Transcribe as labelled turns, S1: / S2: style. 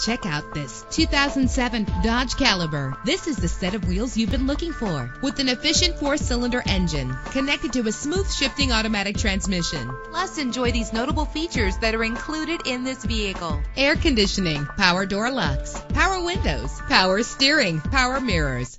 S1: Check out this 2007 Dodge Caliber. This is the set of wheels you've been looking for with an efficient four-cylinder engine connected to a smooth shifting automatic transmission. Plus, enjoy these notable features that are included in this vehicle. Air conditioning, power door locks, power windows, power steering, power mirrors,